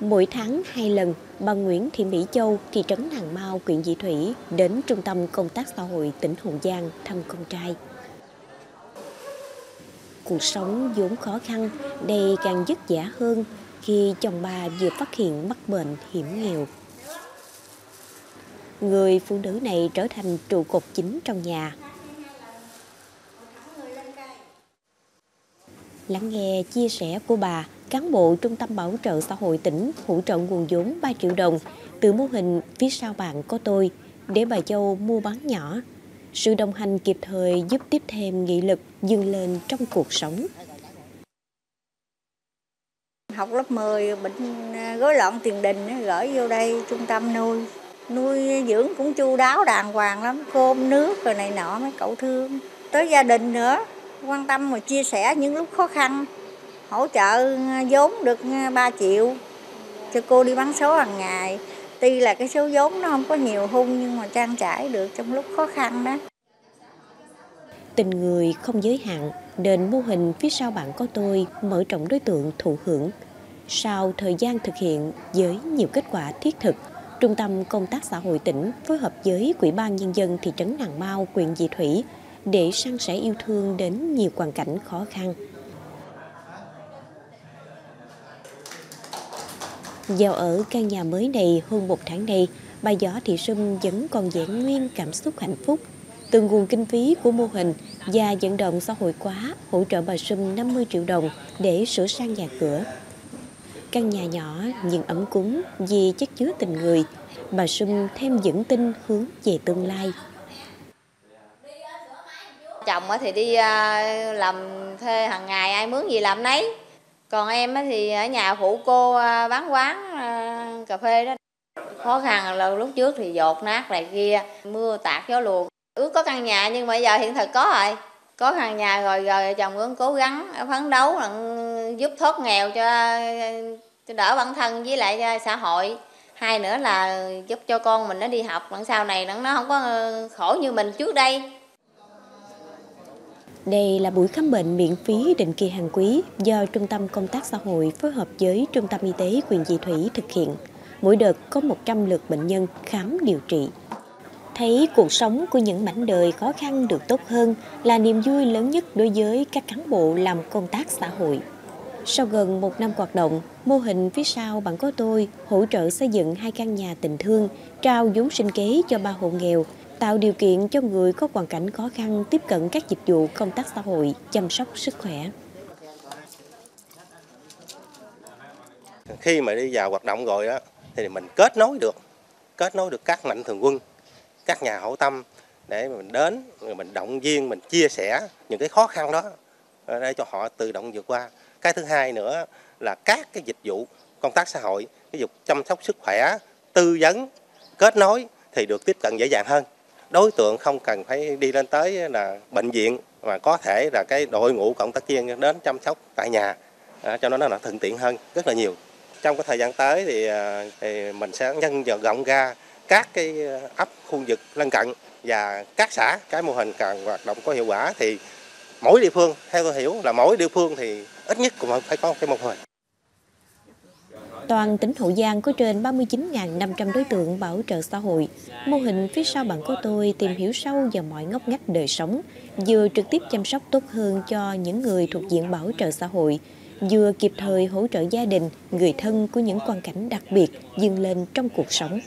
Mỗi tháng hai lần, bà Nguyễn Thị Mỹ Châu, thị trấn Nàng Mau, huyện Dị Thủy đến Trung tâm Công tác Xã hội tỉnh Hậu Giang thăm con trai. Cuộc sống vốn khó khăn, đây càng vất vả hơn khi chồng bà vừa phát hiện mắc bệnh hiểm nghèo. Người phụ nữ này trở thành trụ cột chính trong nhà. Lắng nghe chia sẻ của bà, cán bộ Trung tâm Bảo trợ xã hội tỉnh hỗ trợ nguồn vốn 3 triệu đồng từ mô hình phía sau bạn có tôi để bà Châu mua bán nhỏ. Sự đồng hành kịp thời giúp tiếp thêm nghị lực dâng lên trong cuộc sống. Học lớp 10 bệnh à, gói loạn tiền đình à, gửi vô đây trung tâm nuôi. Nuôi dưỡng cũng chu đáo đàng hoàng lắm, cơm nước rồi này nọ mấy cậu thương. Tới gia đình nữa, quan tâm và chia sẻ những lúc khó khăn hỗ trợ à, vốn được à, 3 triệu cho cô đi bán số hàng ngày. Tuy là cái số vốn nó không có nhiều hung nhưng mà trang trải được trong lúc khó khăn đó. Tình người không giới hạn nên mô hình phía sau bạn có tôi mở rộng đối tượng thụ hưởng. Sau thời gian thực hiện với nhiều kết quả thiết thực Trung tâm Công tác Xã hội tỉnh phối hợp với Quỹ ban Nhân dân thị trấn Nàng Mau, huyện Dị Thủy để san sẻ yêu thương đến nhiều hoàn cảnh khó khăn. Vào ở căn nhà mới này hơn một tháng nay, bà Gió Thị Sâm vẫn còn vẹn nguyên cảm xúc hạnh phúc. Từ nguồn kinh phí của mô hình và vận động xã hội quá hỗ trợ bà Sâm 50 triệu đồng để sửa sang nhà cửa. Căn nhà nhỏ nhưng ấm cúng vì chất chứa tình người, bà Sâm thêm vững tin hướng về tương lai. Chồng thì đi à, làm thuê hàng ngày ai mướn gì làm nấy còn em thì ở nhà phụ cô à, bán quán à, cà phê đó. Khó khăn là lúc trước thì dột nát này kia mưa tạt gió luồn ước có căn nhà nhưng mà giờ hiện thực có rồi. Có căn nhà rồi rồi chồng cũng cố gắng phấn đấu ừ, giúp thoát nghèo cho, cho đỡ bản thân với lại à, xã hội. Hai nữa là giúp cho con mình nó đi học. Lần sau này nó không có ừ, khổ như mình trước đây đây là buổi khám bệnh miễn phí định kỳ hàng quý do Trung tâm Công tác Xã hội phối hợp với Trung tâm Y tế quyền Dị Thủy thực hiện. Mỗi đợt có 100 lượt bệnh nhân khám điều trị. Thấy cuộc sống của những mảnh đời khó khăn được tốt hơn là niềm vui lớn nhất đối với các cán bộ làm công tác xã hội. Sau gần một năm hoạt động, mô hình phía sau bạn có tôi hỗ trợ xây dựng hai căn nhà tình thương, trao vốn sinh kế cho ba hộ nghèo tạo điều kiện cho người có hoàn cảnh khó khăn tiếp cận các dịch vụ công tác xã hội, chăm sóc sức khỏe. Khi mà đi vào hoạt động rồi đó, thì mình kết nối được, kết nối được các mạnh thường quân, các nhà hảo tâm để mình đến, mình động viên, mình chia sẻ những cái khó khăn đó để cho họ tự động vượt qua. Cái thứ hai nữa là các cái dịch vụ công tác xã hội, cái dụ chăm sóc sức khỏe, tư vấn, kết nối thì được tiếp cận dễ dàng hơn đối tượng không cần phải đi lên tới là bệnh viện mà có thể là cái đội ngũ cộng tác viên đến chăm sóc tại nhà. À, cho nó là thuận tiện hơn rất là nhiều. Trong cái thời gian tới thì, à, thì mình sẽ nhân rộng ra các cái à, ấp khu vực lân cận và các xã cái mô hình càng hoạt động có hiệu quả thì mỗi địa phương theo tôi hiểu là mỗi địa phương thì ít nhất cũng phải có cái mô hình. Toàn tỉnh Hậu Giang có trên 39.500 đối tượng bảo trợ xã hội. Mô hình phía sau bạn của tôi tìm hiểu sâu vào mọi ngóc ngách đời sống, vừa trực tiếp chăm sóc tốt hơn cho những người thuộc diện bảo trợ xã hội, vừa kịp thời hỗ trợ gia đình, người thân của những hoàn cảnh đặc biệt dừng lên trong cuộc sống.